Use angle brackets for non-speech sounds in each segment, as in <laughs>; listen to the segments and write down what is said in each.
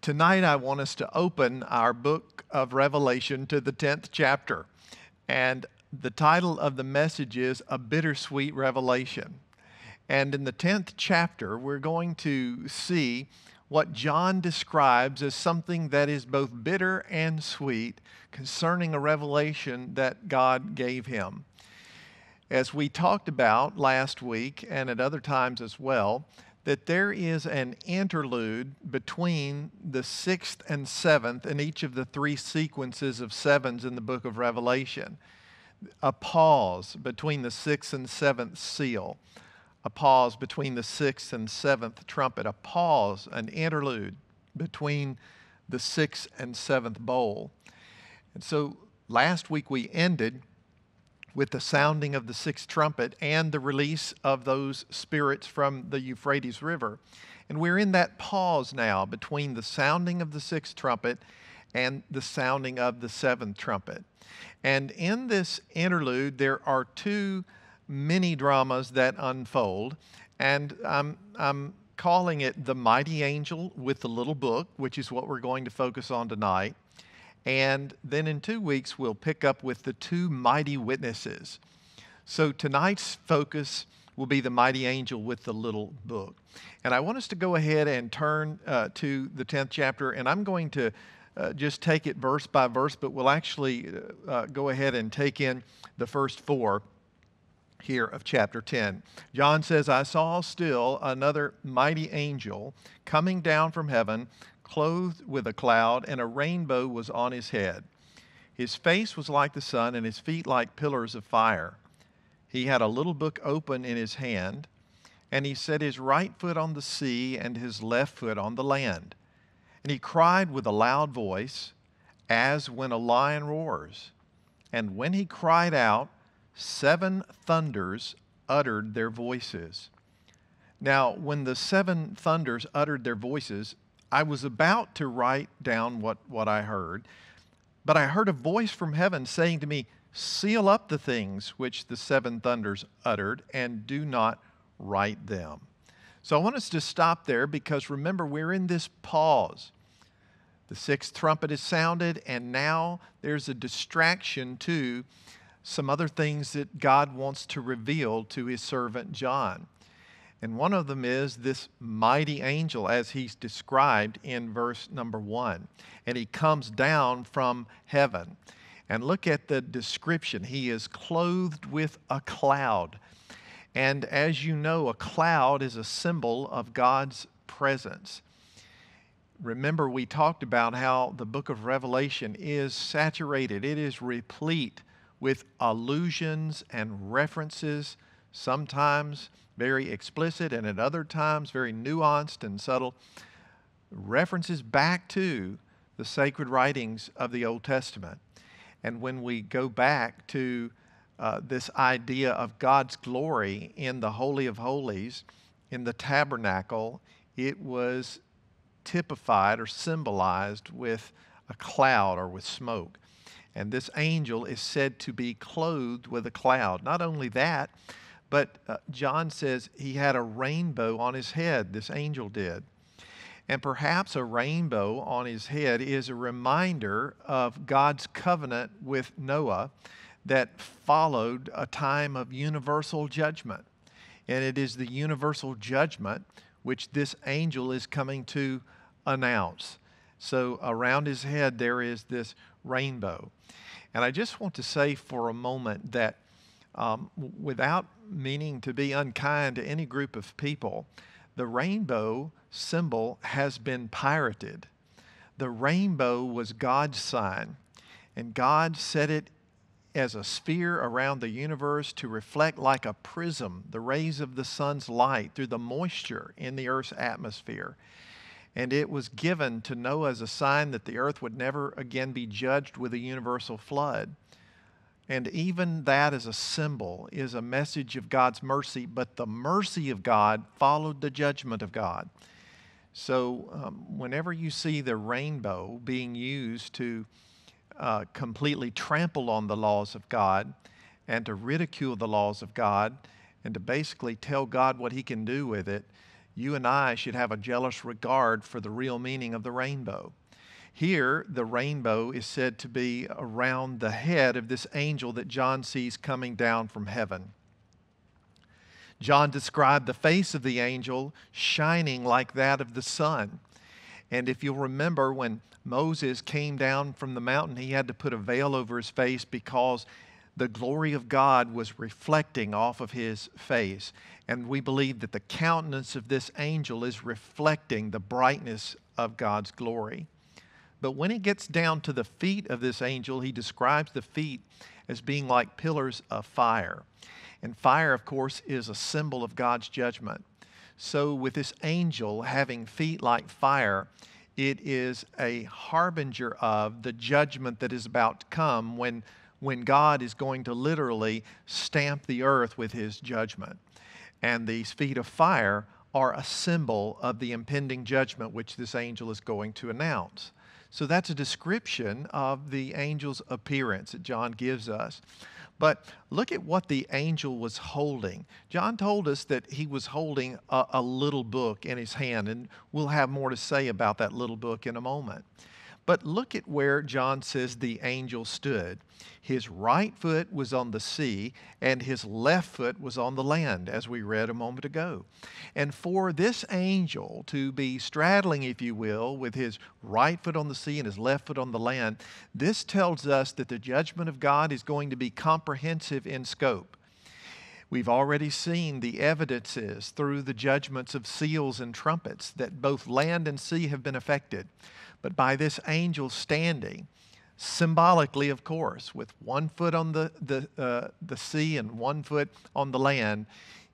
Tonight, I want us to open our book of Revelation to the 10th chapter. And the title of the message is A Bittersweet Revelation. And in the 10th chapter, we're going to see what John describes as something that is both bitter and sweet concerning a revelation that God gave him. As we talked about last week and at other times as well, that there is an interlude between the sixth and seventh in each of the three sequences of sevens in the book of Revelation. A pause between the sixth and seventh seal, a pause between the sixth and seventh trumpet, a pause, an interlude between the sixth and seventh bowl. And so last week we ended with the sounding of the sixth trumpet and the release of those spirits from the Euphrates River. And we're in that pause now between the sounding of the sixth trumpet and the sounding of the seventh trumpet. And in this interlude, there are two mini dramas that unfold. And I'm, I'm calling it The Mighty Angel with the Little Book, which is what we're going to focus on tonight. And then in two weeks, we'll pick up with the two mighty witnesses. So tonight's focus will be the mighty angel with the little book. And I want us to go ahead and turn uh, to the 10th chapter, and I'm going to uh, just take it verse by verse, but we'll actually uh, uh go ahead and take in the first four here of chapter 10. John says, I saw still another mighty angel coming down from heaven clothed with a cloud, and a rainbow was on his head. His face was like the sun, and his feet like pillars of fire. He had a little book open in his hand, and he set his right foot on the sea and his left foot on the land. And he cried with a loud voice, as when a lion roars. And when he cried out, seven thunders uttered their voices. Now, when the seven thunders uttered their voices, I was about to write down what, what I heard, but I heard a voice from heaven saying to me, Seal up the things which the seven thunders uttered, and do not write them. So I want us to stop there because remember, we're in this pause. The sixth trumpet is sounded, and now there's a distraction to some other things that God wants to reveal to his servant John. And one of them is this mighty angel, as he's described in verse number one. And he comes down from heaven. And look at the description. He is clothed with a cloud. And as you know, a cloud is a symbol of God's presence. Remember, we talked about how the book of Revelation is saturated, it is replete with allusions and references, sometimes very explicit and at other times very nuanced and subtle, references back to the sacred writings of the Old Testament. And when we go back to uh, this idea of God's glory in the Holy of Holies, in the tabernacle, it was typified or symbolized with a cloud or with smoke. And this angel is said to be clothed with a cloud. Not only that, but uh, John says he had a rainbow on his head, this angel did. And perhaps a rainbow on his head is a reminder of God's covenant with Noah that followed a time of universal judgment. And it is the universal judgment which this angel is coming to announce. So around his head, there is this rainbow. And I just want to say for a moment that um, without meaning to be unkind to any group of people, the rainbow symbol has been pirated. The rainbow was God's sign, and God set it as a sphere around the universe to reflect like a prism the rays of the sun's light through the moisture in the earth's atmosphere. And it was given to Noah as a sign that the earth would never again be judged with a universal flood. And even that as a symbol is a message of God's mercy, but the mercy of God followed the judgment of God. So, um, whenever you see the rainbow being used to uh, completely trample on the laws of God and to ridicule the laws of God and to basically tell God what He can do with it, you and I should have a jealous regard for the real meaning of the rainbow. Here, the rainbow is said to be around the head of this angel that John sees coming down from heaven. John described the face of the angel shining like that of the sun. And if you'll remember, when Moses came down from the mountain, he had to put a veil over his face because the glory of God was reflecting off of his face. And we believe that the countenance of this angel is reflecting the brightness of God's glory. But when he gets down to the feet of this angel, he describes the feet as being like pillars of fire. And fire, of course, is a symbol of God's judgment. So, with this angel having feet like fire, it is a harbinger of the judgment that is about to come when, when God is going to literally stamp the earth with his judgment. And these feet of fire are a symbol of the impending judgment which this angel is going to announce. So that's a description of the angel's appearance that John gives us. But look at what the angel was holding. John told us that he was holding a, a, little book in his hand, and we'll have more to say about that little book in a moment. But look at where John says the angel stood. His right foot was on the sea, and his left foot was on the land, as we read a moment ago. And for this angel to be straddling, if you will, with his right foot on the sea and his left foot on the land, this tells us that the judgment of God is going to be comprehensive in scope. We've already seen the evidences through the judgments of seals and trumpets that both land and sea have been affected but by this angel standing, symbolically, of course, with one foot on the, the, uh, the sea and one foot on the land,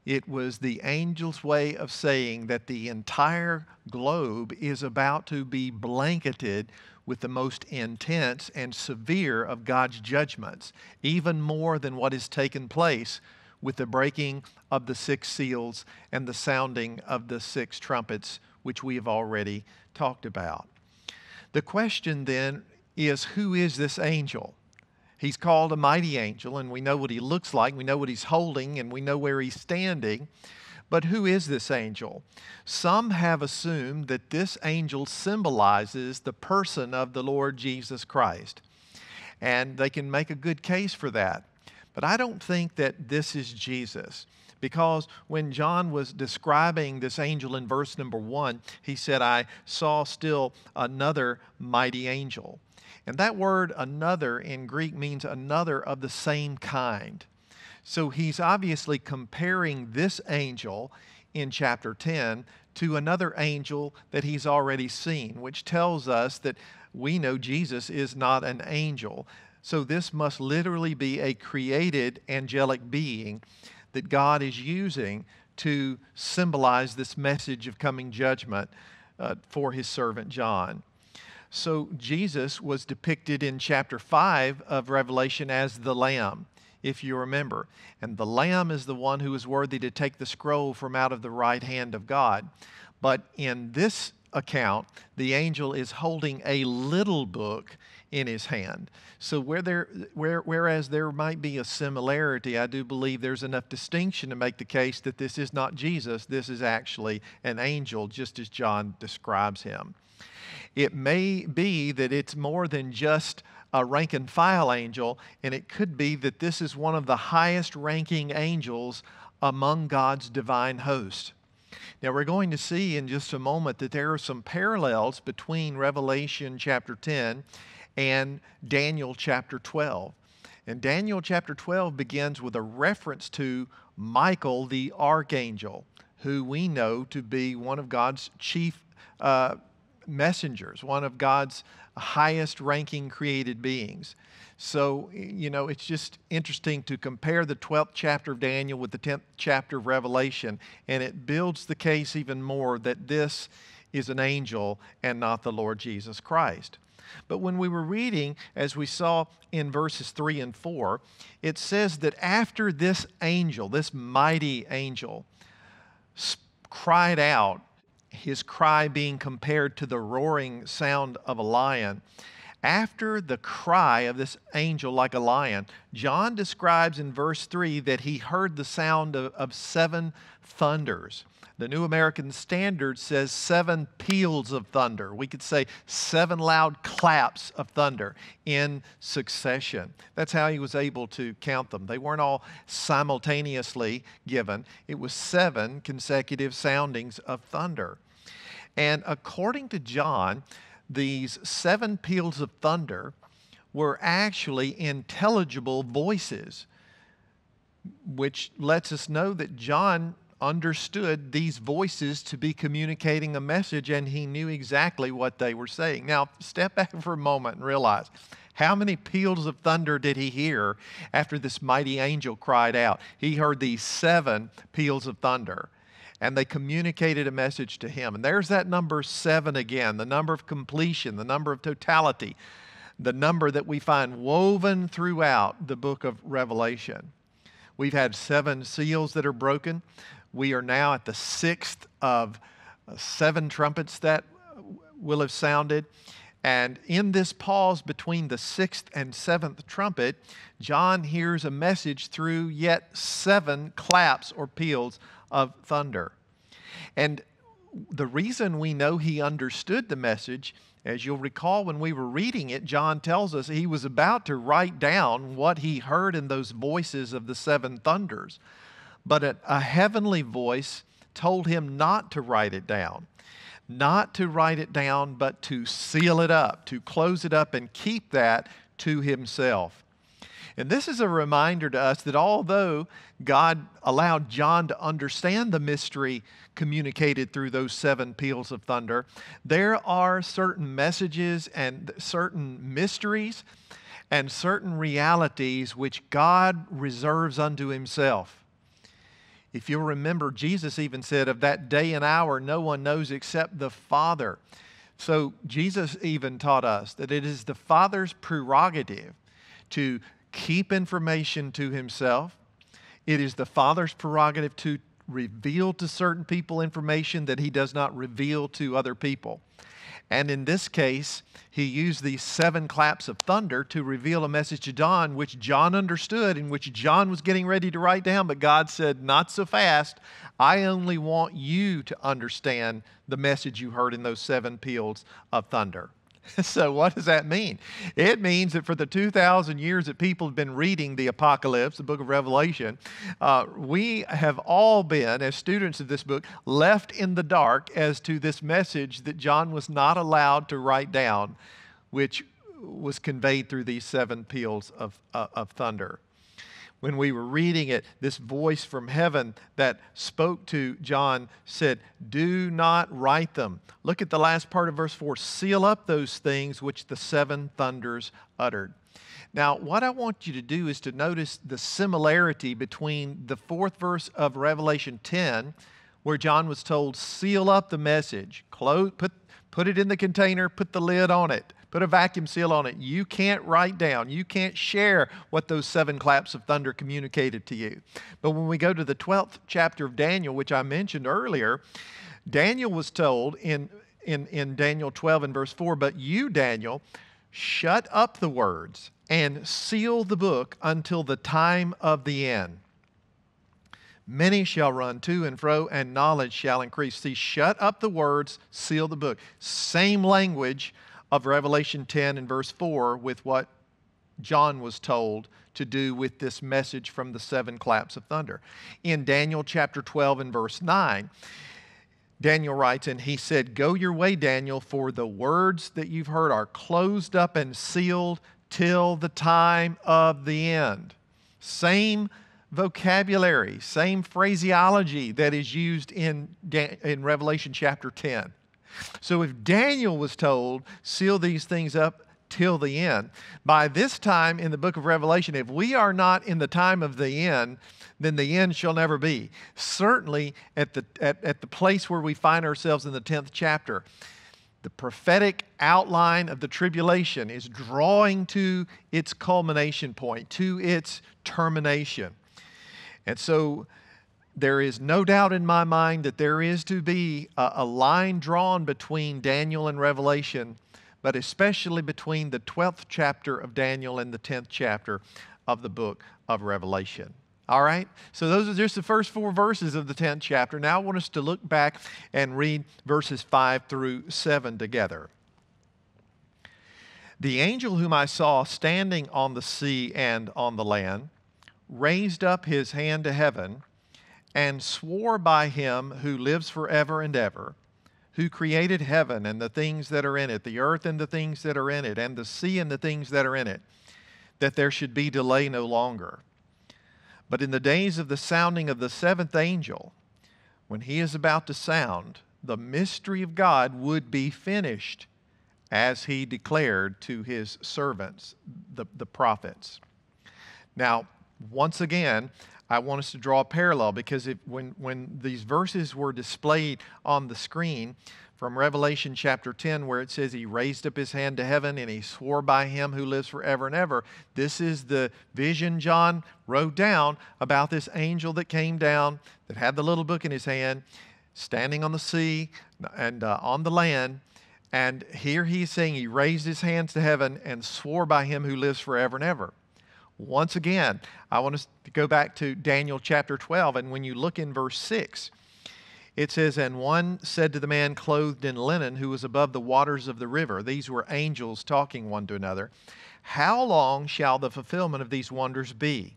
it was the angel's way of saying that the entire globe is about to be blanketed with the most intense and severe of God's judgments, even more than what has taken place with the breaking of the six seals and the sounding of the six trumpets, which we have already talked about. The question then is who is this angel? He's called a mighty angel, and we know what he looks like, we know what he's holding, and we know where he's standing. But who is this angel? Some have assumed that this angel symbolizes the person of the Lord Jesus Christ. And they can make a good case for that. But I don't think that this is Jesus. Because when John was describing this angel in verse number one, he said, I saw still another mighty angel. And that word another in Greek means another of the same kind. So he's obviously comparing this angel in chapter 10 to another angel that he's already seen, which tells us that we know Jesus is not an angel. So this must literally be a created angelic being that God is using to symbolize this message of coming judgment uh, for his servant John. So Jesus was depicted in chapter 5 of Revelation as the Lamb, if you remember. And the Lamb is the one who is worthy to take the scroll from out of the right hand of God. But in this account, the angel is holding a little book in his hand. So where there, where, whereas there might be a similarity, I do believe there's enough distinction to make the case that this is not Jesus. This is actually an angel, just as John describes him. It may be that it's more than just a rank and file angel, and it could be that this is one of the highest ranking angels among God's divine host. Now, we're going to see in just a moment that there are some parallels between Revelation chapter 10 and Daniel chapter 12. And Daniel chapter 12 begins with a reference to Michael the archangel, who we know to be one of God's chief uh, messengers, one of God's highest ranking created beings. So, you know, it's just interesting to compare the 12th chapter of Daniel with the 10th chapter of Revelation, and it builds the case even more that this is an angel and not the Lord Jesus Christ. But when we were reading, as we saw in verses 3 and 4, it says that after this angel, this mighty angel, cried out, his cry being compared to the roaring sound of a lion, After the cry of this angel like a lion, John describes in verse 3 that he heard the sound of, of seven thunders. The New American Standard says seven peals of thunder. We could say seven loud claps of thunder in succession. That's how he was able to count them. They weren't all simultaneously given, it was seven consecutive soundings of thunder. And according to John, these seven peals of thunder were actually intelligible voices, which lets us know that John understood these voices to be communicating a message and he knew exactly what they were saying. Now, step back for a moment and realize how many peals of thunder did he hear after this mighty angel cried out? He heard these seven peals of thunder and they communicated a message to him. And there's that number seven again the number of completion, the number of totality, the number that we find woven throughout the book of Revelation. We've had seven seals that are broken. We are now at the sixth of uh, seven trumpets that will have sounded. And in this pause between the sixth and seventh trumpet, John hears a message through yet seven claps or peals of thunder. And the reason we know he understood the message, as you'll recall when we were reading it, John tells us he was about to write down what he heard in those voices of the seven thunders but a, heavenly voice told him not to write it down. Not to write it down, but to seal it up, to close it up and keep that to himself. And this is a reminder to us that although God allowed John to understand the mystery communicated through those seven peals of thunder, there are certain messages and certain mysteries and certain realities which God reserves unto himself. If you'll remember, Jesus even said, Of that day and hour, no one knows except the Father. So Jesus even taught us that it is the Father's prerogative to keep information to himself. It is the Father's prerogative to reveal to certain people information that he does not reveal to other people. And in this case, he used these seven claps of thunder to reveal a message to John, which John understood and which John was getting ready to write down. But God said, Not so fast. I only want you to understand the message you heard in those seven peals of thunder. <laughs> so, what does that mean? It means that for the 2,000 years that people have been reading the Apocalypse, the book of Revelation, uh, we have all been, as students of this book, left in the dark as to this message that John was not allowed to write down, which was conveyed through these seven peals of, uh, of thunder when we were reading it, this voice from heaven that spoke to John said, Do not write them. Look at the last part of verse 4 seal up those things which the seven thunders uttered. Now, what I want you to do is to notice the similarity between the fourth verse of Revelation 10, where John was told, Seal up the message, close, put, put it in the container, put the lid on it put a vacuum seal on it. You can't write down, you can't share what those seven claps of thunder communicated to you. But when we go to the 12th chapter of Daniel, which I mentioned earlier, Daniel was told in, in, in Daniel 12 and verse 4, but you, Daniel, shut up the words and seal the book until the time of the end. Many shall run to and fro, and knowledge shall increase. See, shut up the words, seal the book. Same language of Revelation 10 and verse 4 with what John was told to do with this message from the seven claps of thunder. In Daniel chapter 12 and verse 9, Daniel writes, and he said, Go your way, Daniel, for the words that you've heard are closed up and sealed till the time of the end. Same vocabulary, same phraseology that is used in, in Revelation chapter 10. So if Daniel was told, seal these things up till the end, by this time in the book of Revelation, if we are not in the time of the end, then the end shall never be. Certainly at the, at, at the place where we find ourselves in the 10th chapter, the prophetic outline of the tribulation is drawing to its culmination point, to its termination. And so there is no doubt in my mind that there is to be a, a, line drawn between Daniel and Revelation but especially between the 12th chapter of Daniel and the 10th chapter of the book of Revelation. All right? So those are just the first four verses of the 10th chapter. Now I want us to look back and read verses 5 through 7 together. The angel whom I saw standing on the sea and on the land raised up his hand to heaven and swore by him who lives forever and ever who created heaven and the things that are in it, the earth and the things that are in it, and the sea and the things that are in it, that there should be delay no longer. But in the days of the sounding of the seventh angel, when he is about to sound, the mystery of God would be finished as he declared to his servants, the, the prophets. Now, once again, I want us to draw a parallel because if, when, when these verses were displayed on the screen from Revelation chapter 10, where it says he raised up his hand to heaven and he swore by him who lives forever and ever, this is the vision John wrote down about this angel that came down that had the little book in his hand, standing on the sea and uh, on the land. And here he's saying he raised his hands to heaven and swore by him who lives forever and ever. Once again, I want to go back to Daniel chapter 12, and when you look in verse 6, it says, And one said to the man clothed in linen who was above the waters of the river, these were angels talking one to another, How long shall the fulfillment of these wonders be?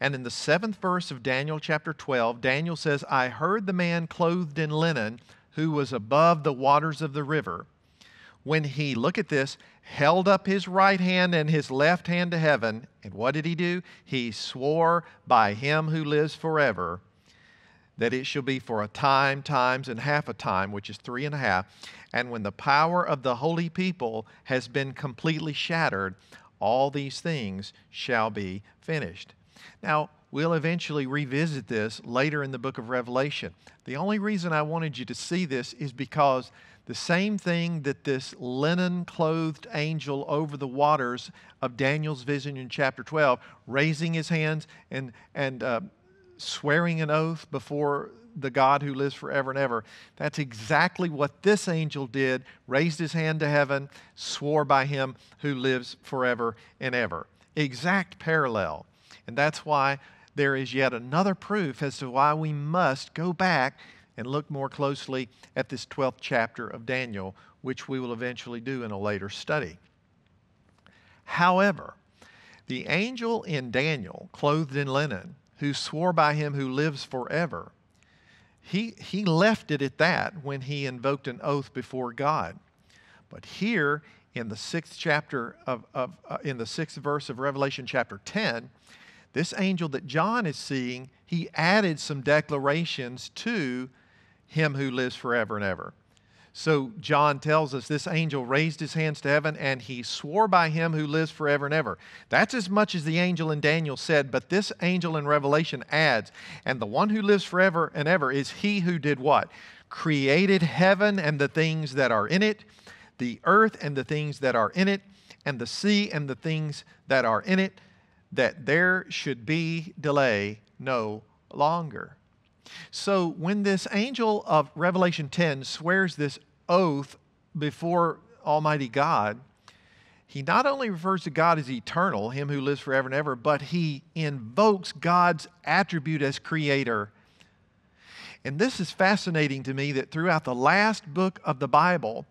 And in the seventh verse of Daniel chapter 12, Daniel says, I heard the man clothed in linen who was above the waters of the river when he, look at this, held up his right hand and his left hand to heaven. And what did he do? He swore by him who lives forever that it shall be for a time, times, and half a time, which is three and a half. And when the power of the holy people has been completely shattered, all these things shall be finished. Now, we'll eventually revisit this later in the book of Revelation. The only reason I wanted you to see this is because the same thing that this linen clothed angel over the waters of Daniel's vision in chapter 12, raising his hands and, and uh, swearing an oath before the God who lives forever and ever. That's exactly what this angel did, raised his hand to heaven, swore by him who lives forever and ever. Exact parallel. And that's why there is yet another proof as to why we must go back and look more closely at this 12th chapter of Daniel, which we will eventually do in a later study. However, the angel in Daniel, clothed in linen, who swore by him who lives forever, he, he left it at that when he invoked an oath before God. But here in the sixth chapter of, of uh, in the sixth verse of Revelation chapter 10, this angel that John is seeing, he added some declarations to him who lives forever and ever. So John tells us this angel raised his hands to heaven and he swore by him who lives forever and ever. That's as much as the angel in Daniel said, but this angel in Revelation adds, and the one who lives forever and ever is he who did what? Created heaven and the things that are in it, the earth and the things that are in it, and the sea and the things that are in it, that there should be delay no longer. So when this angel of Revelation 10 swears this oath before Almighty God, he not only refers to God as eternal, him who lives forever and ever, but he invokes God's attribute as creator. And this is fascinating to me that throughout the last book of the Bible,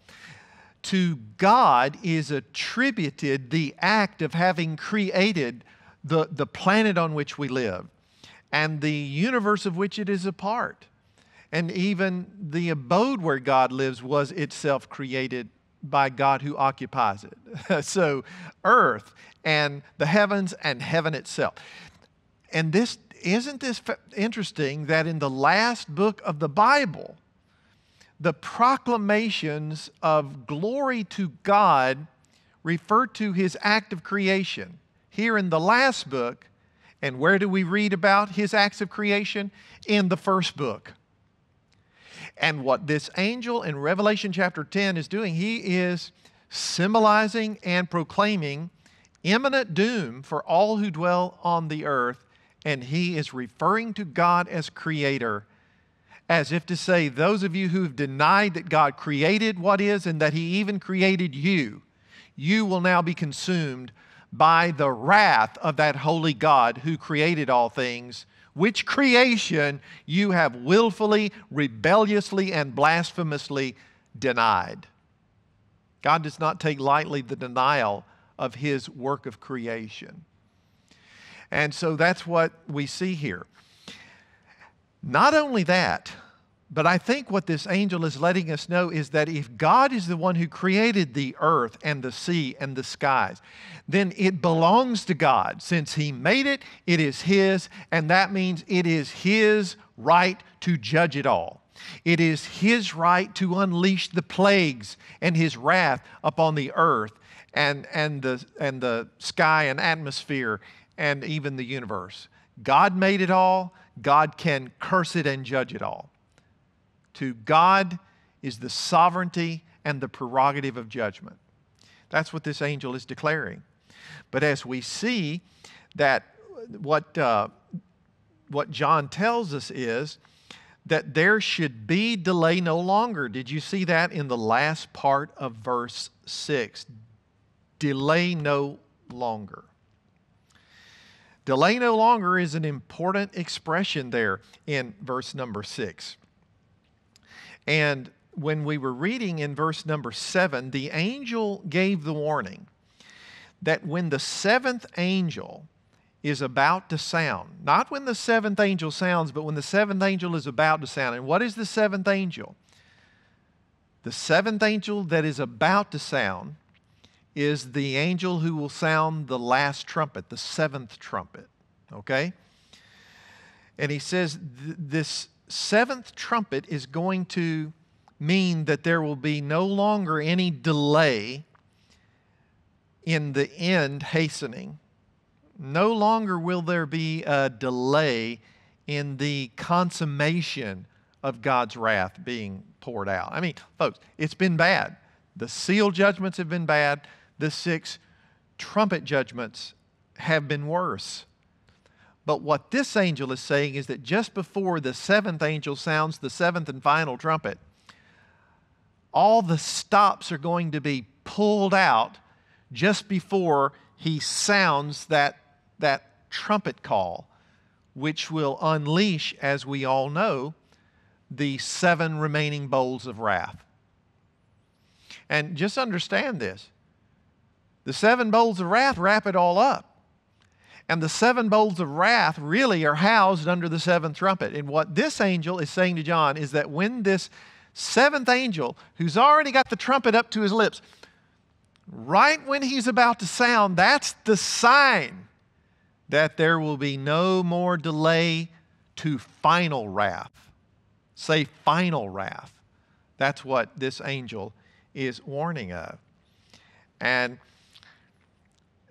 to God is attributed the act of having created the, the planet on which we live and the universe of which it is a part. And even the abode where God lives was itself created by God who occupies it. <laughs> so, earth and the heavens and heaven itself. And this isn't this interesting that in the last book of the Bible, the proclamations of glory to God refer to his act of creation. Here in the last book, and where do we read about his acts of creation? In the first book. And what this angel in Revelation chapter 10 is doing, he is symbolizing and proclaiming imminent doom for all who dwell on the earth. And he is referring to God as creator as if to say, Those of you who've denied that God created what is and that He even created you, you will now be consumed by the wrath of that holy God who created all things, which creation you have willfully, rebelliously, and blasphemously denied. God does not take lightly the denial of His work of creation. And so that's what we see here. Not only that, but I think what this angel is letting us know is that if God is the one who created the earth and the sea and the skies, then it belongs to God. Since He made it, it is His, and that means it is His right to judge it all. It is His right to unleash the plagues and His wrath upon the earth and, and, the, and the sky and atmosphere and even the universe. God made it all. God can curse it and judge it all. To God is the sovereignty and the prerogative of judgment. That's what this angel is declaring. But as we see that what, uh, what John tells us is that there should be delay no longer. Did you see that in the last part of verse 6? Delay no longer. Delay no longer is an important expression there in verse number six. And when we were reading in verse number seven, the angel gave the warning that when the seventh angel is about to sound, not when the seventh angel sounds, but when the seventh angel is about to sound. And what is the seventh angel? The seventh angel that is about to sound is the angel who will sound the last trumpet, the seventh trumpet. Okay? And he says th- this seventh trumpet is going to mean that there will be no longer any delay in the end hastening. No longer will there be a delay in the consummation of God's wrath being poured out. I mean, folks, it's been bad. The seal judgments have been bad the six trumpet judgments have been worse. But what this angel is saying is that just before the seventh angel sounds the seventh and final trumpet, all the stops are going to be pulled out just before he sounds that, that trumpet call, which will unleash, as we all know, the seven remaining bowls of wrath. And just understand this the seven bowls of wrath wrap it all up. And the seven bowls of wrath really are housed under the seventh trumpet. And what this angel is saying to John is that when this seventh angel, who's already got the trumpet up to his lips, right when he's about to sound, that's the sign that there will be no more delay to final wrath. Say final wrath. That's what this angel is warning of. And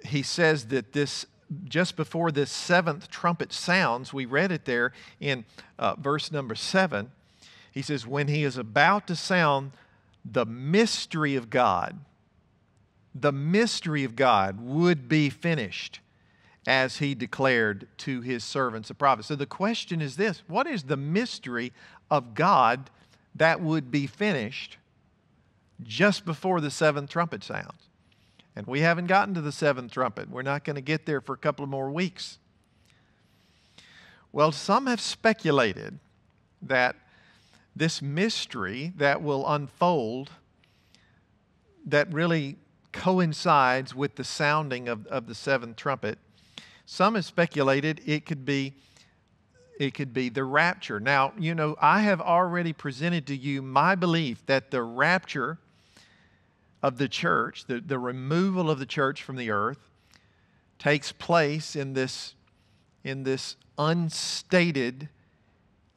he says that this just before this seventh trumpet sounds, we read it there in uh, verse number seven. He says, When he is about to sound the mystery of God, the mystery of God would be finished as he declared to his servants the prophets. So the question is this what is the mystery of God that would be finished just before the seventh trumpet sounds? And we haven't gotten to the seventh trumpet. We're not going to get there for a couple of more weeks. Well, some have speculated that this mystery that will unfold, that really coincides with the sounding of, of the seventh trumpet, some have speculated it could be it could be the rapture. Now, you know, I have already presented to you my belief that the rapture of the church, the, the removal of the church from the earth, takes place in this, in this unstated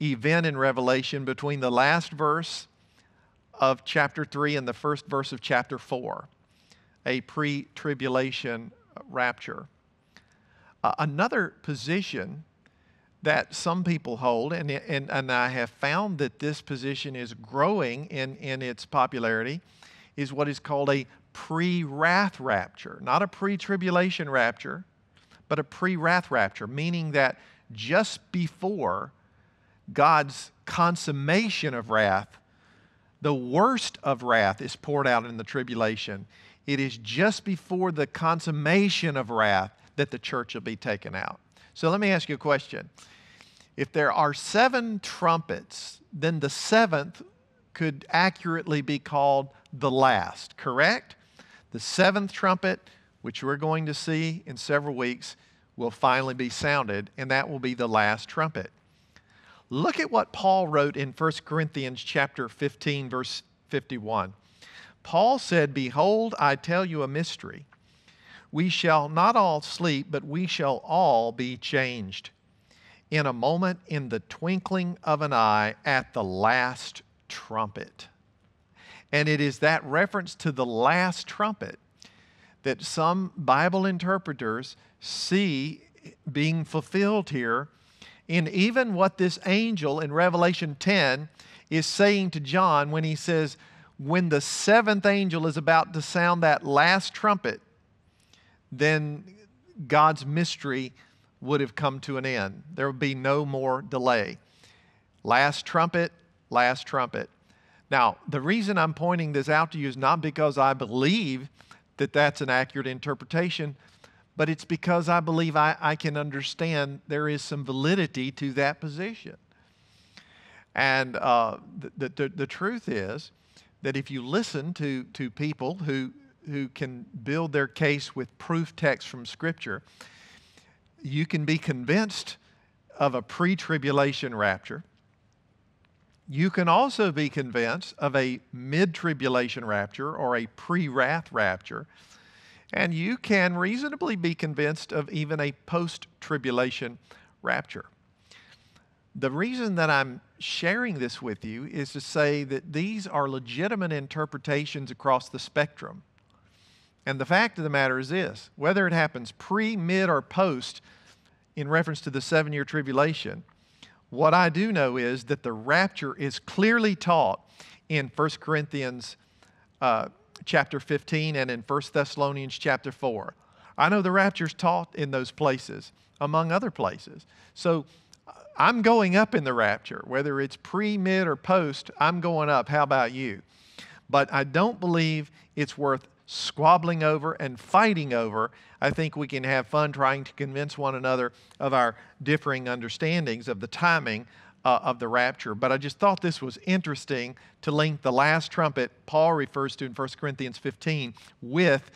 event in Revelation between the last verse of chapter 3 and the first verse of chapter 4, a pre tribulation rapture. Uh, another position that some people hold, and, and, and I have found that this position is growing in, in its popularity, is what is called a pre wrath rapture, not a pre tribulation rapture, but a pre wrath rapture, meaning that just before God's consummation of wrath, the worst of wrath is poured out in the tribulation. It is just before the consummation of wrath that the church will be taken out. So let me ask you a question. If there are seven trumpets, then the seventh could accurately be called the last, correct? The seventh trumpet, which we're going to see in several weeks, will finally be sounded, and that will be the last trumpet. Look at what Paul wrote in 1 Corinthians chapter 15 verse 51. Paul said, "Behold, I tell you a mystery. We shall not all sleep, but we shall all be changed in a moment in the twinkling of an eye at the last trumpet." And it is that reference to the last trumpet that some Bible interpreters see being fulfilled here in even what this angel in Revelation 10 is saying to John when he says, When the seventh angel is about to sound that last trumpet, then God's mystery would have come to an end. There would be no more delay. Last trumpet, last trumpet. Now, the reason I'm pointing this out to you is not because I believe that that's an accurate interpretation, but it's because I believe I, I can understand there is some validity to that position. And uh, the, the, the truth is that if you listen to, to people who, who can build their case with proof text from Scripture, you can be convinced of a pre tribulation rapture. You can also be convinced of a mid tribulation rapture or a pre wrath rapture. And you can reasonably be convinced of even a post tribulation rapture. The reason that I'm sharing this with you is to say that these are legitimate interpretations across the spectrum. And the fact of the matter is this whether it happens pre, mid, or post in reference to the seven year tribulation, what I do know is that the rapture is clearly taught in 1 Corinthians uh, chapter 15 and in 1 Thessalonians chapter 4. I know the rapture is taught in those places, among other places. So I'm going up in the rapture, whether it's pre, mid, or post, I'm going up. How about you? But I don't believe it's worth squabbling over and fighting over. I think we can have fun trying to convince one another of our differing understandings of the timing uh, of the rapture. But I just thought this was interesting to link the last trumpet Paul refers to in 1 Corinthians 15 with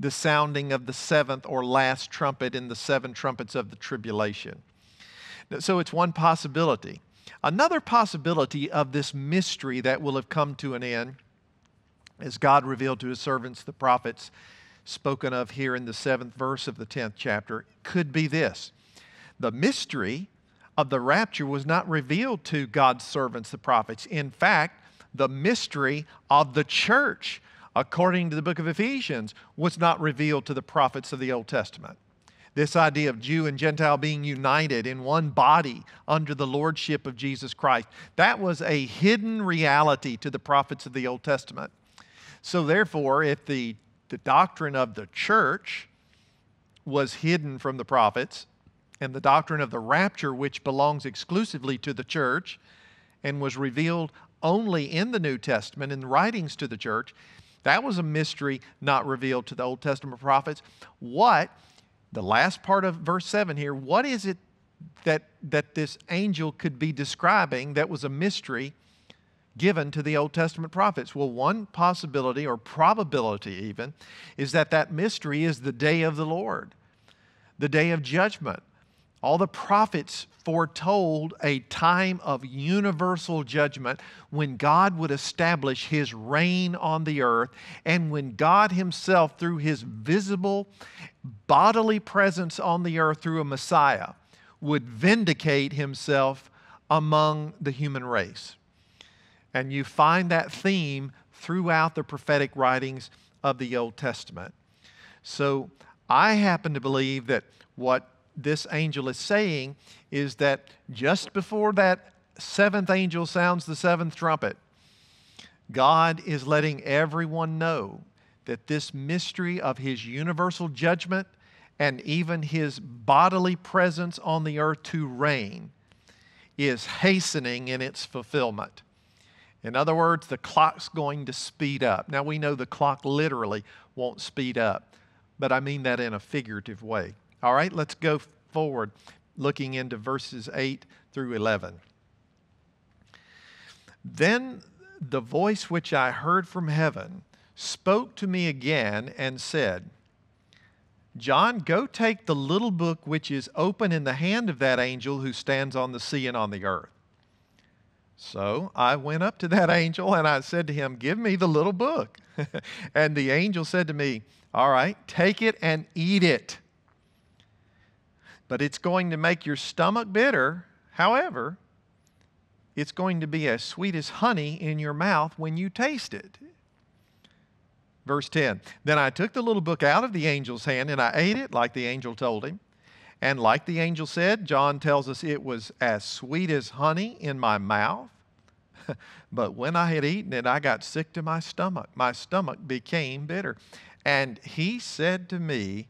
the sounding of the seventh or last trumpet in the seven trumpets of the tribulation. So it's one possibility. Another possibility of this mystery that will have come to an end, as God revealed to his servants, the prophets, spoken of here in the seventh verse of the 10th chapter, could be this the mystery of the rapture was not revealed to God's servants, the prophets. In fact, the mystery of the church, according to the book of Ephesians, was not revealed to the prophets of the Old Testament. This idea of Jew and Gentile being united in one body under the lordship of Jesus Christ, that was a hidden reality to the prophets of the Old Testament. So, therefore, if the, the doctrine of the church was hidden from the prophets, and the doctrine of the rapture, which belongs exclusively to the church and was revealed only in the New Testament, in the writings to the church, that was a mystery not revealed to the Old Testament prophets. What, the last part of verse 7 here, what is it that, that this angel could be describing that was a mystery given to the Old Testament prophets? Well, one possibility or probability even is that that mystery is the day of the Lord, the day of judgment all the prophets foretold a time of universal judgment when God would establish his reign on the earth and when God himself, through his visible bodily presence on the earth through a Messiah, would vindicate himself among the human race. And you find that theme throughout the prophetic writings of the Old Testament. So I happen to believe that what this angel is saying is that just before that seventh angel sounds the seventh trumpet, God is letting everyone know that this mystery of his universal judgment and even his bodily presence on the earth to reign is hastening in its fulfillment. In other words, the clock's going to speed up. Now, we know the clock literally won't speed up, but I mean that in a figurative way. All right, let's go forward looking into verses 8 through 11. Then the voice which I heard from heaven spoke to me again and said, John, go take the little book which is open in the hand of that angel who stands on the sea and on the earth. So I went up to that <laughs> angel and I said to him, Give me the little book. <laughs> and the angel said to me, All right, take it and eat it. But it's going to make your stomach bitter. However, it's going to be as sweet as honey in your mouth when you taste it. Verse 10 Then I took the little book out of the angel's hand and I ate it like the angel told him. And like the angel said, John tells us it was as sweet as honey in my mouth. <laughs> but when I had eaten it, I got sick to my stomach. My stomach became bitter. And he said to me,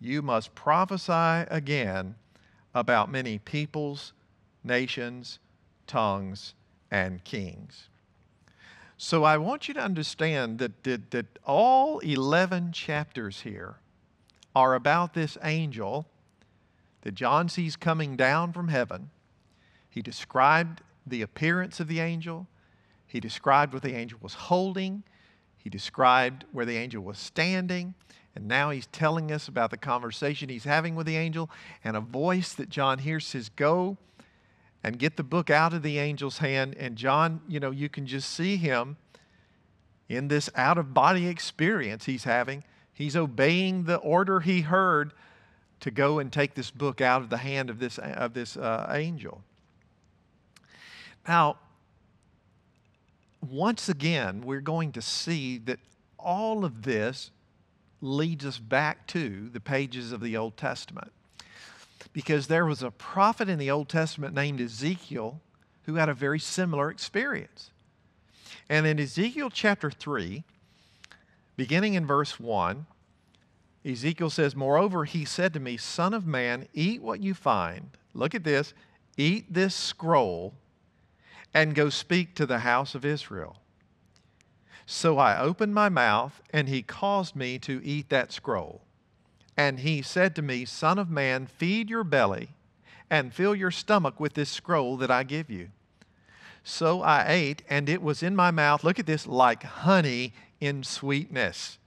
You must prophesy again about many peoples, nations, tongues, and kings. So I want you to understand that, that, that all 11 chapters here are about this angel that John sees coming down from heaven. He described the appearance of the angel, he described what the angel was holding, he described where the angel was standing. And now he's telling us about the conversation he's having with the angel, and a voice that John hears says, Go and get the book out of the angel's hand. And John, you know, you can just see him in this out of body experience he's having. He's obeying the order he heard to go and take this book out of the hand of this, of this uh, angel. Now, once again, we're going to see that all of this leads us back to the pages of the Old Testament because there was a prophet in the Old Testament named Ezekiel who had a very similar experience. And in Ezekiel chapter 3, beginning in verse 1, Ezekiel says, Moreover, he said to me, Son of man, eat what you find. Look at this. Eat this scroll and go speak to the house of Israel. So I opened my mouth, and he caused me to eat that scroll. And he said to me, Son of man, feed your belly and fill your stomach with this scroll that I give you. So I ate, and it was in my mouth, look at this, like honey in sweetness.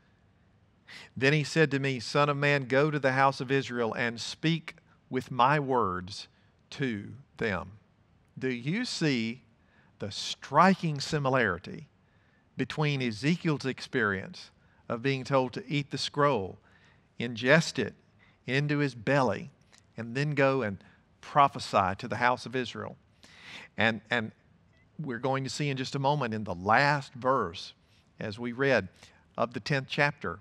Then he said to me, Son of man, go to the house of Israel and speak with my words to them. Do you see the striking similarity between Ezekiel's experience of being told to eat the scroll ingest it into his belly, and then go and prophesy to the house of Israel. And, and we're going to see in just a moment in the last verse, as we read of the 10th chapter,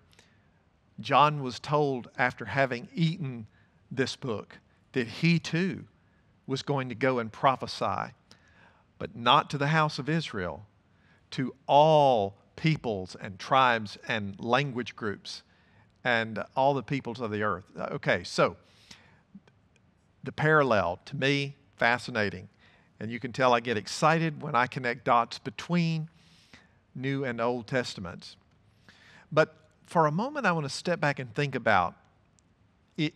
John was told after having eaten this book that he too was going to go and prophesy, but not to the house of Israel, to all peoples and tribes and language groups and all the peoples of the earth. Uh, okay, so the parallel to me, fascinating. And you can tell I get excited when I connect dots between New and Old Testaments. But for a moment, I want to step back and think about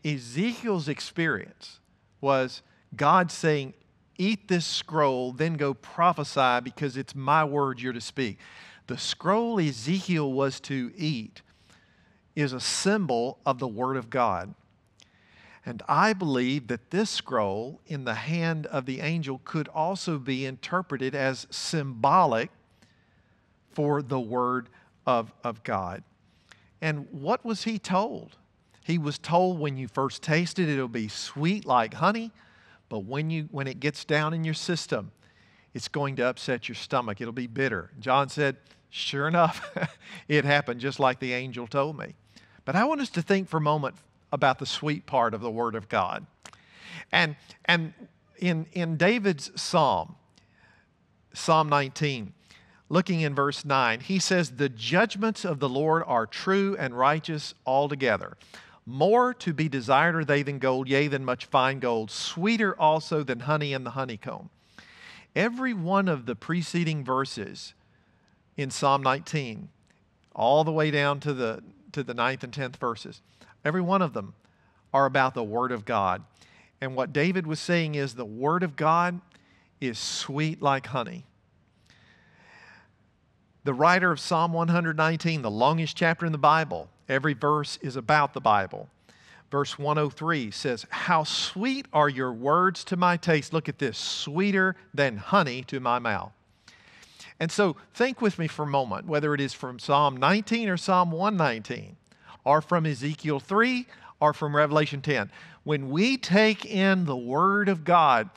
Ezekiel's experience was God saying, Eat this scroll, then go prophesy because it's my word you're to speak. The scroll Ezekiel was to eat is a symbol of the Word of God. And I believe that this scroll in the hand of the angel could also be interpreted as symbolic for the Word of, of God. And what was he told? He was told when you first taste it, it'll be sweet like honey, but when, you, when it gets down in your system, it's going to upset your stomach. It'll be bitter. John said, Sure enough, <laughs> it happened just like the angel told me. But I want us to think for a moment about the sweet part of the Word of God. And, and in, in David's psalm, Psalm 19, looking in verse 9, he says, The judgments of the Lord are true and righteous altogether. More to be desired are they than gold, yea, than much fine gold, sweeter also than honey and the honeycomb. Every one of the preceding verses in Psalm 19, all the way down to the, to the ninth and tenth verses, every one of them are about the Word of God. And what David was saying is the Word of God is sweet like honey. The writer of Psalm 119, the longest chapter in the Bible, every verse is about the Bible. Verse 103 says, How sweet are your words to my taste. Look at this, sweeter than honey to my mouth. And so think with me for a moment, whether it is from Psalm 19 or Psalm 119, or from Ezekiel 3 or from Revelation 10. When we take in the Word of God,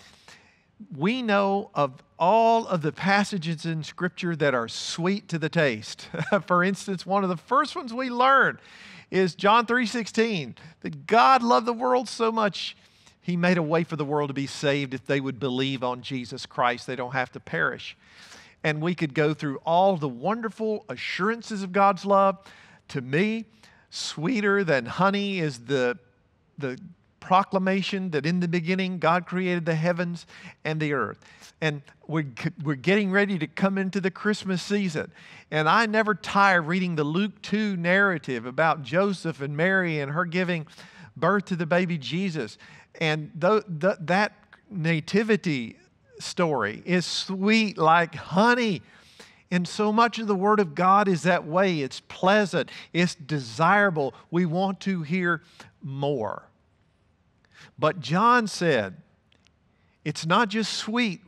we know of all of the passages in Scripture that are sweet to the taste. <laughs> For instance, one of the first ones we learn is John 3:16, that God loved the world so much he made a way for the world to be saved if they would believe on Jesus Christ. They don't have to perish. And we could go through all the wonderful assurances of God's love. To me, sweeter than honey is the, the proclamation that in the beginning God created the heavens and the earth. And we're, we're getting ready to come into the Christmas season. And I never tire reading the Luke 2 narrative about Joseph and Mary and her giving birth to the baby Jesus. And th- th- that nativity story is sweet like honey. And so much of the Word of God is that way. It's pleasant, it's desirable. We want to hear more. But John said, it's not just sweet,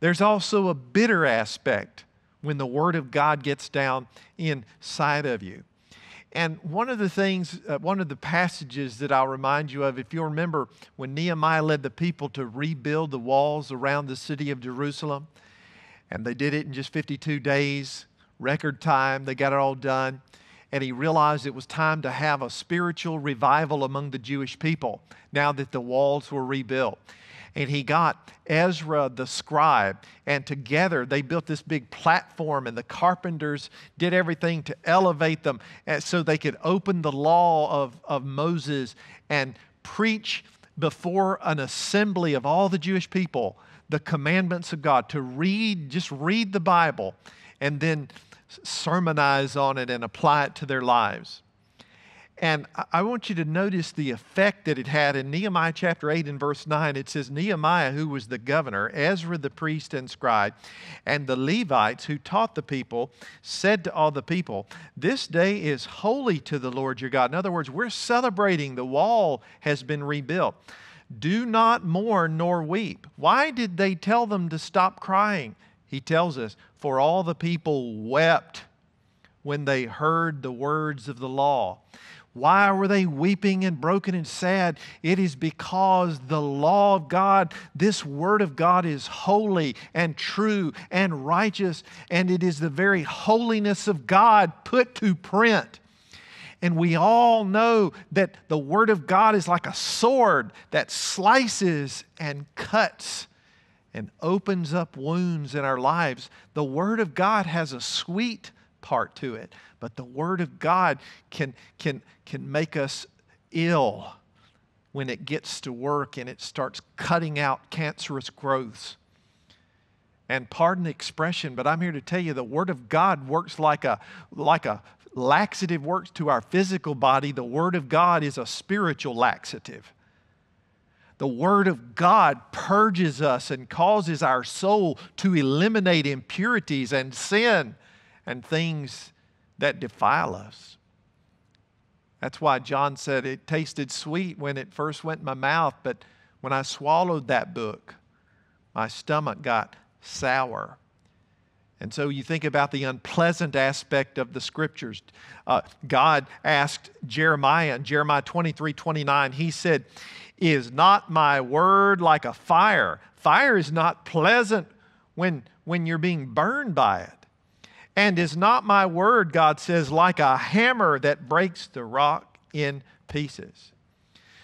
there's also a bitter aspect when the Word of God gets down inside of you. And one of the things, uh, one of the passages that I'll remind you of, if you remember when Nehemiah led the people to rebuild the walls around the city of Jerusalem, and they did it in just 52 days, record time, they got it all done and he realized it was time to have a spiritual revival among the Jewish people now that the walls were rebuilt. And he got Ezra the scribe, and together they built this big platform, and the carpenters did everything to elevate them eh, so they could open the law of, of Moses and preach before an assembly of all the Jewish people the commandments of God, to read, just read the Bible, and then sermonize on it and apply it to their lives. And I want you to notice the effect that it had in Nehemiah chapter 8 and verse 9. It says, Nehemiah, who was the governor, Ezra the priest and scribe, and the Levites who taught the people, said to all the people, This day is holy to the Lord your God. In other words, we're celebrating the wall has been rebuilt. Do not mourn nor weep. Why did they tell them to stop crying? He tells us, For all the people wept when they heard the words of the law. Why were they weeping and broken and sad? It is because the law of God, this word of God, is holy and true and righteous, and it is the very holiness of God put to print. And we all know that the word of God is like a sword that slices and cuts and opens up wounds in our lives. The Word of God has a sweet part to it, but the Word of God can, can, can make us ill when it gets to work and it starts cutting out cancerous growths. And pardon the expression, but I'm here to tell you the Word of God works like a, like a laxative works to our physical body. The Word of God is a spiritual laxative. The Word of God purges us and causes our soul to eliminate impurities and sin and things that defile us. That's why John said it tasted sweet when it first went in my mouth, but when I swallowed that book, my stomach got sour. And so you think about the unpleasant aspect of the scriptures. Uh, God asked Jeremiah in Jeremiah 23 29, He said, Is not my word like a fire? Fire is not pleasant when, when you're being burned by it. And is not my word, God says, like a hammer that breaks the rock in pieces?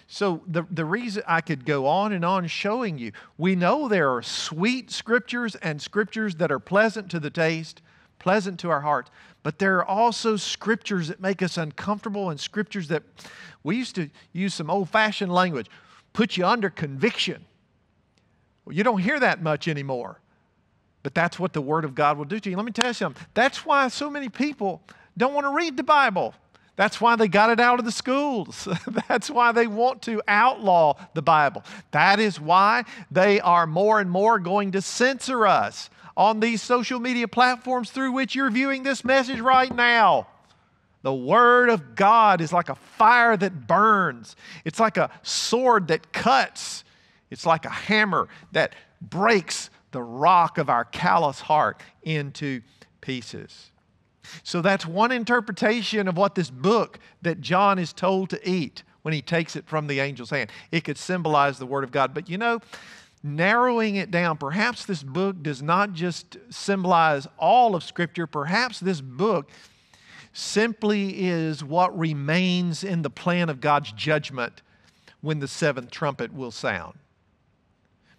So, the, the reason I could go on and on showing you, we know there are sweet scriptures and scriptures that are pleasant to the taste, pleasant to our hearts. But there are also scriptures that make us uncomfortable and scriptures that we used to use some old fashioned language, put you under conviction. Well, you don't hear that much anymore. But that's what the Word of God will do to you. Let me tell you something. That's why so many people don't want to read the Bible. That's why they got it out of the schools. <laughs> That's why they want to outlaw the Bible. That is why they are more and more going to censor us on these social media platforms through which you're viewing this message right now. The Word of God is like a fire that burns, it's like a sword that cuts, it's like a hammer that breaks the rock of our callous heart into pieces. So that's one interpretation of what this book that John is told to eat when he takes it from the angel's hand. It could symbolize the Word of God. But you know, narrowing it down, perhaps this book does not just symbolize all of Scripture, perhaps this book simply is what remains in the plan of God's judgment when the seventh trumpet will sound.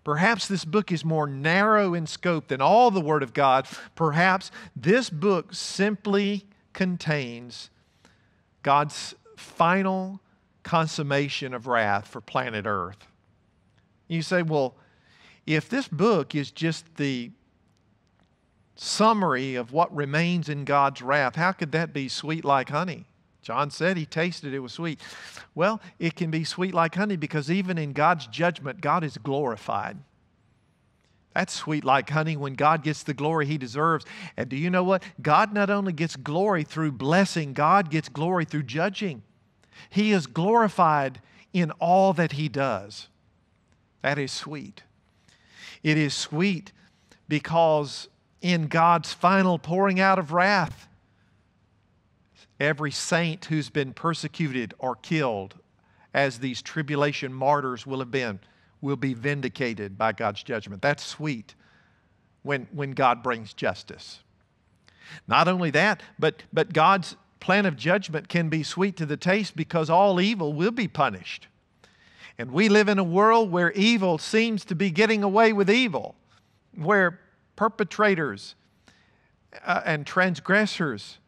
Perhaps this book is more narrow in scope than all the Word of God. Perhaps this book simply contains God's final consummation of wrath for planet Earth. You say, well, if this book is just the summary of what remains in God's wrath, how could that be sweet like honey? John said he tasted it was sweet. Well, it can be sweet like honey because even in God's judgment, God is glorified. That's sweet like honey when God gets the glory he deserves. And do you know what? God not only gets glory through blessing, God gets glory through judging. He is glorified in all that he does. That is sweet. It is sweet because in God's final pouring out of wrath, every saint who's been persecuted or killed, as these tribulation martyrs will have been, will be vindicated by God's judgment. That's sweet when, when God brings justice. Not only that, but, but God's plan of judgment can be sweet to the taste because all evil will be punished. And we live in a world where evil seems to be getting away with evil, where perpetrators uh, and transgressors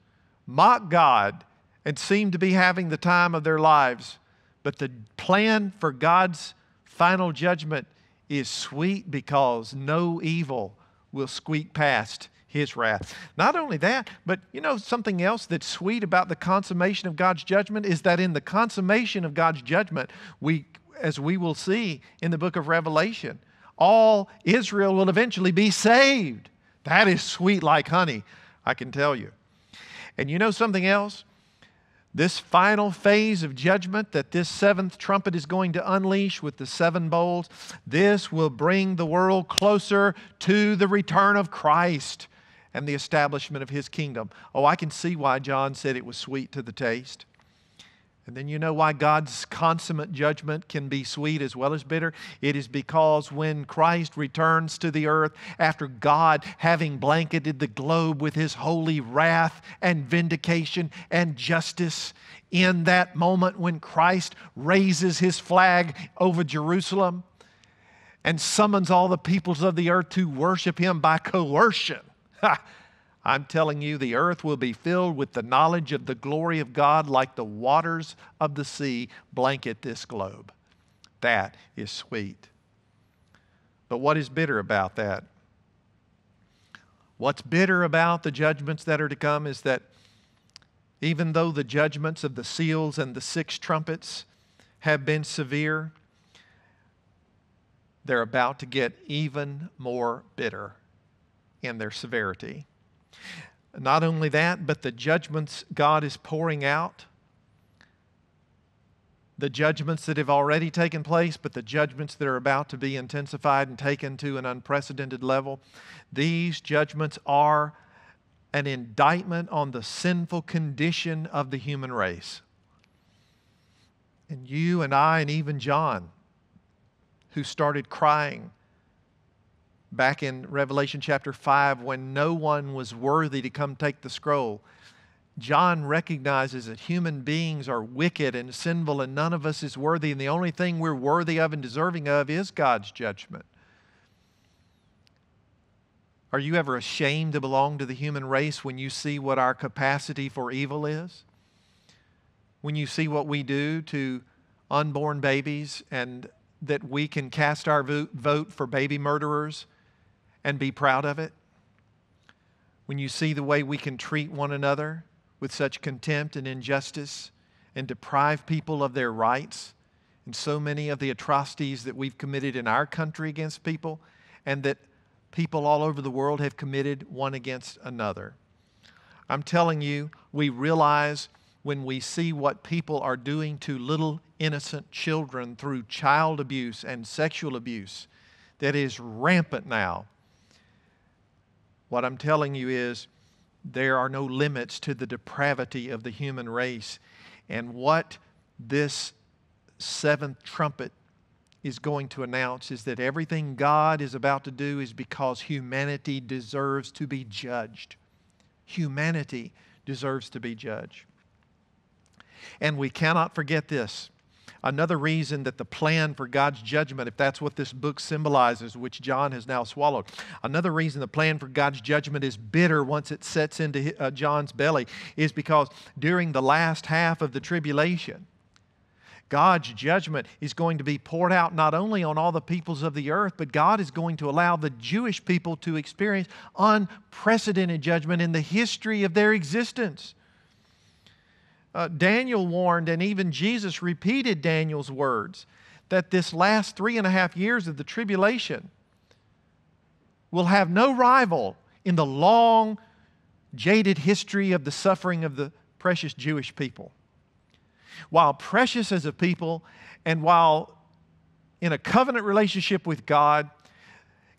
mock God and seem to be having the time of their lives. But the plan for God's final judgment is sweet because no evil will squeak past his wrath. Not only that, but you know something else that's sweet about the consummation of God's judgment is that in the consummation of God's judgment, we as we will see in the book of Revelation, all Israel will eventually be saved. That is sweet like honey, I can tell you. And you know something else? This final phase of judgment that this seventh trumpet is going to unleash with the seven bowls, this will bring the world closer to the return of Christ and the establishment of his kingdom. Oh, I can see why John said it was sweet to the taste. And then you know why God's consummate judgment can be sweet as well as bitter? It is because when Christ returns to the earth, after God having blanketed the globe with his holy wrath and vindication and justice, in that moment when Christ raises his flag over Jerusalem and summons all the peoples of the earth to worship him by coercion. <laughs> I'm telling you, the earth will be filled with the knowledge of the glory of God like the waters of the sea blanket this globe. That is sweet. But what is bitter about that? What's bitter about the judgments that are to come is that even though the judgments of the seals and the six trumpets have been severe, they're about to get even more bitter in their severity. Not only that, but the judgments God is pouring out, the judgments that have already taken place, but the judgments that are about to be intensified and taken to an unprecedented level, these judgments are an indictment on the sinful condition of the human race. And you and I, and even John, who started crying back in Revelation chapter 5 when no one was worthy to come take the scroll. John recognizes that human beings are wicked and sinful, and none of us is worthy, and the only thing we're worthy of and deserving of is God's judgment. Are you ever ashamed to belong to the human race when you see what our capacity for evil is? When you see what we do to unborn babies and that we can cast our vote for baby murderers and be proud of it? When you see the way we can treat one another with such contempt and injustice and deprive people of their rights and so many of the atrocities that we've committed in our country against people and that people all over the world have committed one against another. I'm telling you, we realize when we see what people are doing to little innocent children through child abuse and sexual abuse that is rampant now. What I'm telling you is there are no limits to the depravity of the human race. And what this seventh trumpet is going to announce is that everything God is about to do is because humanity deserves to be judged. Humanity deserves to be judged. And we cannot forget this. Another reason that the plan for God's judgment, if that's what this book symbolizes, which John has now swallowed, another reason the plan for God's judgment is bitter once it sets into uh, John's belly is because during the last half of the tribulation, God's judgment is going to be poured out not only on all the peoples of the earth, but God is going to allow the Jewish people to experience unprecedented judgment in the history of their existence. Uh, Daniel warned, and even Jesus repeated Daniel's words, that this last three and a half years of the tribulation will have no rival in the long, jaded history of the suffering of the precious Jewish people while precious as a people and while in a covenant relationship with God,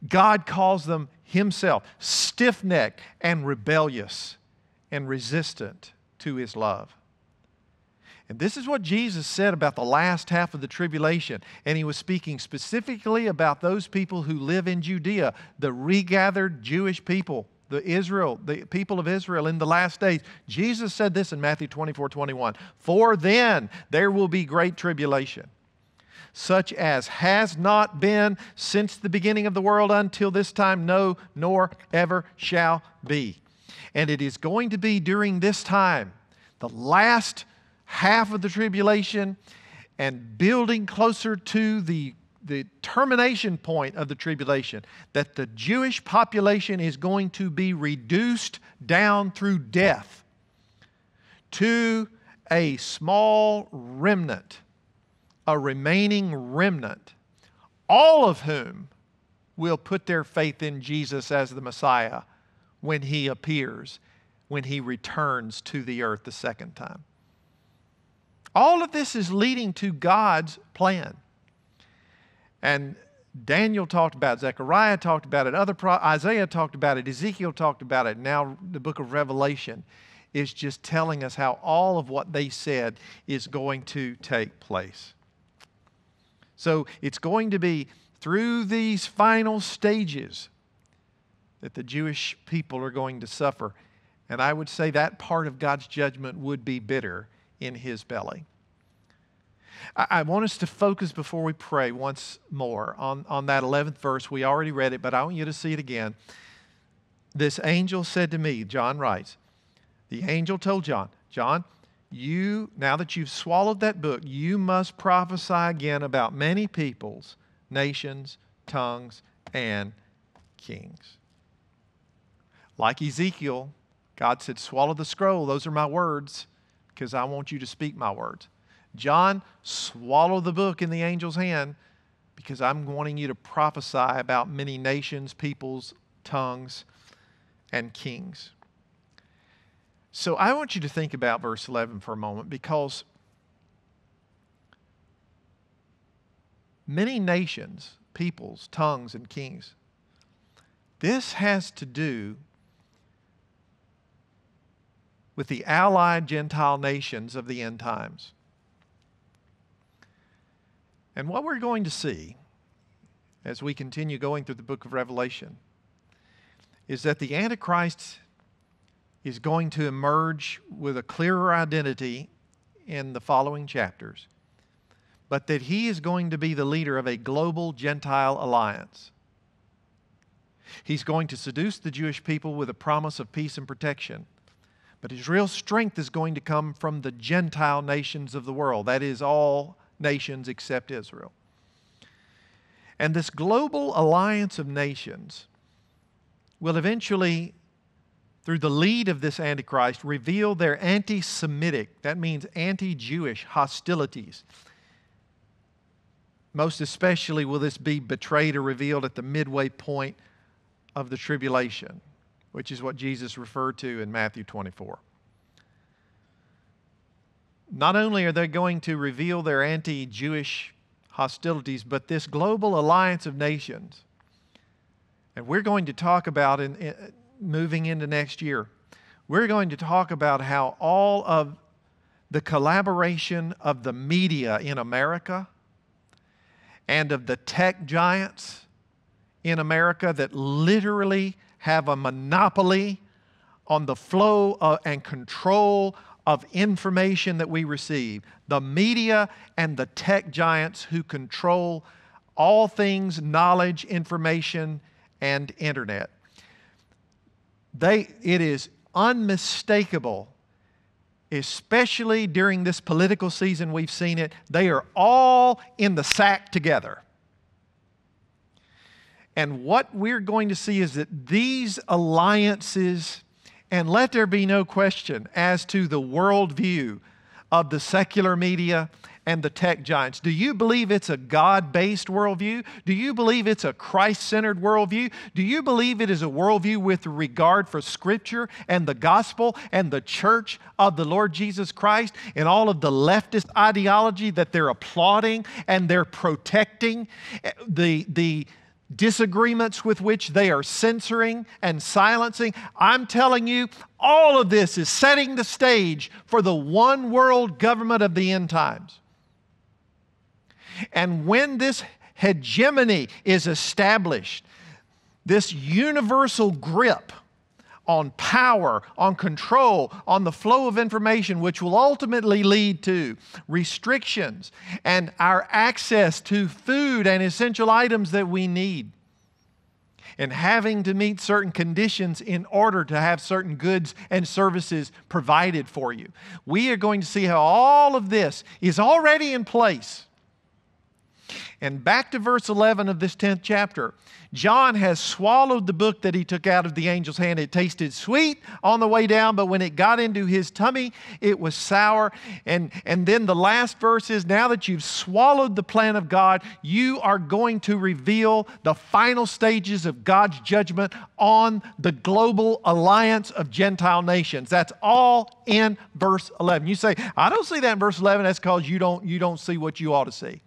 God calls them Himself stiff necked and rebellious and resistant to His love. And this is what Jesus said about the last half of the tribulation. And he was speaking specifically about those people who live in Judea, the regathered Jewish people the Israel, the people of Israel in the last days. Jesus said this in Matthew 24, 21. For then there will be great tribulation, such as has not been since the beginning of the world until this time, no, nor ever shall be. And it is going to be during this time, the last half of the tribulation, and building closer to the the termination point of the tribulation that the Jewish population is going to be reduced down through death to a small remnant, a remaining remnant, all of whom will put their faith in Jesus as the Messiah when he appears, when he returns to the earth the second time. All of this is leading to God's plan. And Daniel talked about it, Zechariah talked about it, other pro- Isaiah talked about it, Ezekiel talked about it. Now the book of Revelation is just telling us how all of what they said is going to take place. So it's going to be through these final stages that the Jewish people are going to suffer. And I would say that part of God's judgment would be bitter in his belly. I, want us to focus before we pray once more on, on that 11th verse. We already read it, but I want you to see it again. This angel said to me, John writes, the angel told John, John, you, now that you've swallowed that book, you must prophesy again about many peoples, nations, tongues, and kings. Like Ezekiel, God said, Swallow the scroll. Those are my words because I want you to speak my words. John, swallow the book in the angel's hand because I'm wanting you to prophesy about many nations, peoples, tongues, and kings. So I want you to think about verse 11 for a moment because many nations, peoples, tongues, and kings, this has to do with the allied Gentile nations of the end times. And what we're going to see as we continue going through the book of Revelation is that the Antichrist is going to emerge with a clearer identity in the following chapters, but that he is going to be the leader of a global Gentile alliance. He's going to seduce the Jewish people with a promise of peace and protection. But his real strength is going to come from the Gentile nations of the world. That is, all nations except Israel. And this global alliance of nations will eventually, through the lead of this Antichrist, reveal their anti Semitic, that means anti Jewish hostilities. Most especially will this be betrayed or revealed at the midway point of the tribulation, which is what Jesus referred to in Matthew 24. Not only are they going to reveal their anti Jewish hostilities, but this global alliance of nations. And we're going to talk about in, in, moving into next year, we're going to talk about how all of the collaboration of the media in America and of the tech giants in America that literally have a monopoly on the flow of, and control of information that we receive. The media and the tech giants who control all things knowledge, information, and internet. They, it is unmistakable, especially during this political season, we've seen it. They are all in the sack together. And what we're going to see is that these alliances, and let there be no question as to the worldview of the secular media and the tech giants. Do you believe it's a God based worldview? Do you believe it's a Christ centered worldview? Do you believe it is a worldview with regard for Scripture and the gospel and the church of the Lord Jesus Christ and all of the leftist ideology that they're applauding and they're protecting? Eh, the, the, disagreements with which they are censoring and silencing. I'm telling you, all of this is setting the stage for the one world government of the end times. And when this hegemony is established, this universal grip on power, on control, on the flow of information, which will ultimately lead to restrictions and our access to food and essential items that we need. And having to meet certain conditions in order to have certain goods and services provided for you. We are going to see how all of this is already in place and back to verse 11 of this 10th chapter. John has swallowed the book that he took out of the angel's hand. It tasted sweet on the way down, but when it got into his tummy, it was sour. And, and then the last verse is now that you've swallowed the plan of God, you are going to reveal the final stages of God's judgment on the global alliance of Gentile nations. That's all in verse 11. You say, I don't see that in verse 11. That's because you don't, you don't see what you ought to see.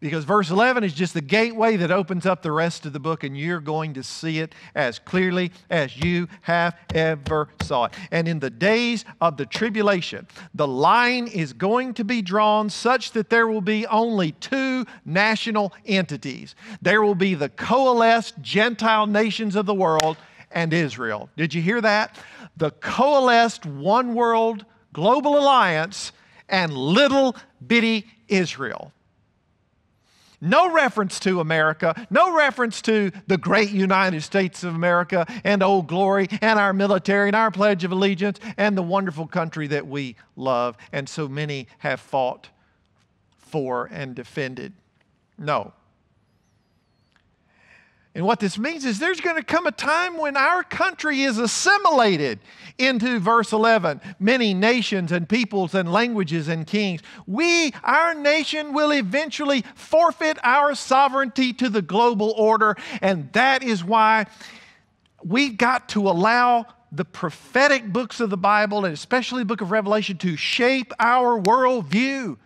Because verse 11 is just the gateway that opens up the rest of the book, and you're going to see it as clearly as you have ever saw it. And in the days of the tribulation, the line is going to be drawn such that there will be only two national entities. There will be the coalesced Gentile nations of the world and Israel. Did you hear that? The coalesced one world global alliance and little bitty Israel. No reference to America, no reference to the great United States of America and Old Glory and our military and our Pledge of Allegiance and the wonderful country that we love and so many have fought for and defended. No. And what this means is there's going to come a time when our country is assimilated into verse 11 many nations and peoples and languages and kings. We, our nation, will eventually forfeit our sovereignty to the global order. And that is why we've got to allow the prophetic books of the Bible, and especially the book of Revelation, to shape our worldview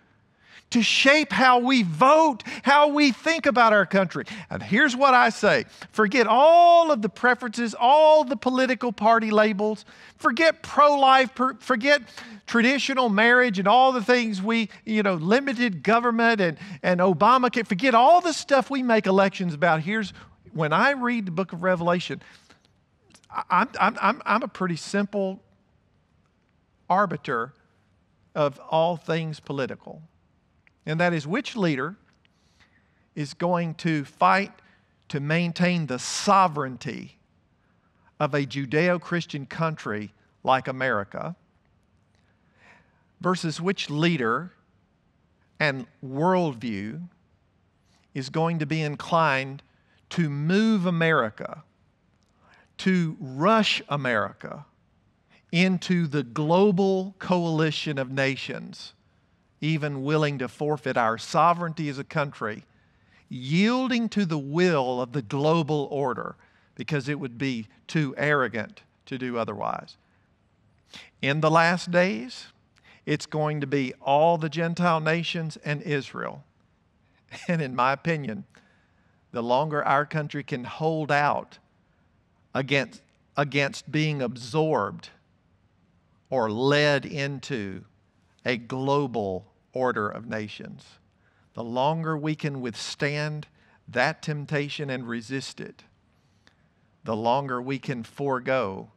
to shape how we vote, how we think about our country. And here's what I say forget all of the preferences, all the political party labels, forget pro life, forget traditional marriage and all the things we, you know, limited government and, and Obamacare, forget all the stuff we make elections about. Here's when I read the book of Revelation, I'm, I'm, I'm, I'm a pretty simple arbiter of all things political and that is which leader is going to fight to maintain the sovereignty of a Judeo Christian country like America versus which leader and worldview is going to be inclined to move America, to rush America into the global coalition of nations, even willing to forfeit our sovereignty as a country, yielding to the will of the global order because it would be too arrogant to do otherwise. In the last days, it's going to be all the Gentile nations and Israel. <laughs> And in my opinion, the longer our country can hold out against, against being absorbed or led into a global order of nations, the longer we can withstand that temptation and resist it, the longer we can forego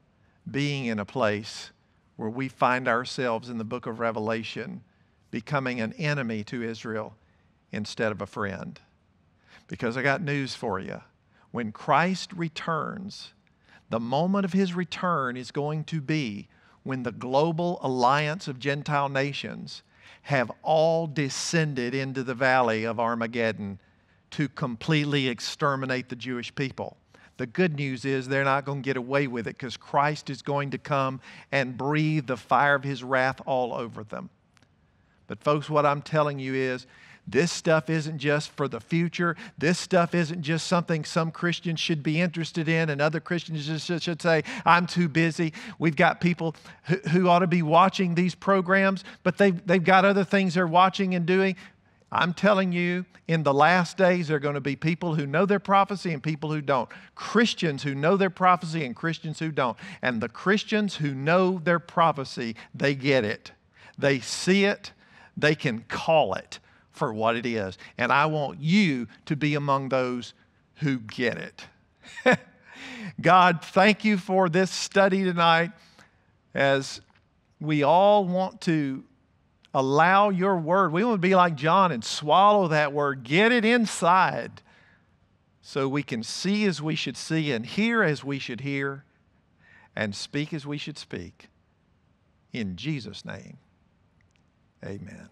being in a place where we find ourselves in the book of Revelation becoming an enemy to Israel instead of a friend. Because I got news for you. When Christ returns, the moment of his return is going to be when the global alliance of Gentile nations have all descended into the valley of Armageddon to completely exterminate the Jewish people. The good news is they're not going to get away with it because Christ is going to come and breathe the fire of his wrath all over them. But, folks, what I'm telling you is this stuff isn't just for the future. This stuff isn't just something some Christians should be interested in, and other Christians should say, I'm too busy. We've got people who, who ought to be watching these programs, but they've, they've got other things they're watching and doing. I'm telling you, in the last days, there are going to be people who know their prophecy and people who don't. Christians who know their prophecy and Christians who don't. And the Christians who know their prophecy, they get it. They see it, they can call it for what it is. And I want you to be among those who get it. <laughs> God, thank you for this study tonight as we all want to allow your word. We want to be like John and swallow that word, get it inside so we can see as we should see and hear as we should hear and speak as we should speak. In Jesus' name, amen.